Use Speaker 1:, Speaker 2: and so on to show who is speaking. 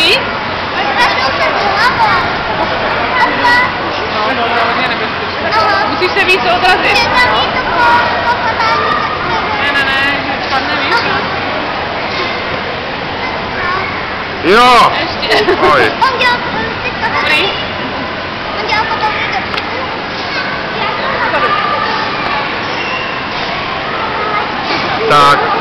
Speaker 1: stojí? Musíš se víc odrazit. No? Ne, ne, ne, spadne víš.
Speaker 2: Jo!
Speaker 1: Ještě.
Speaker 2: Oj.
Speaker 1: Dobrý.
Speaker 2: Tak.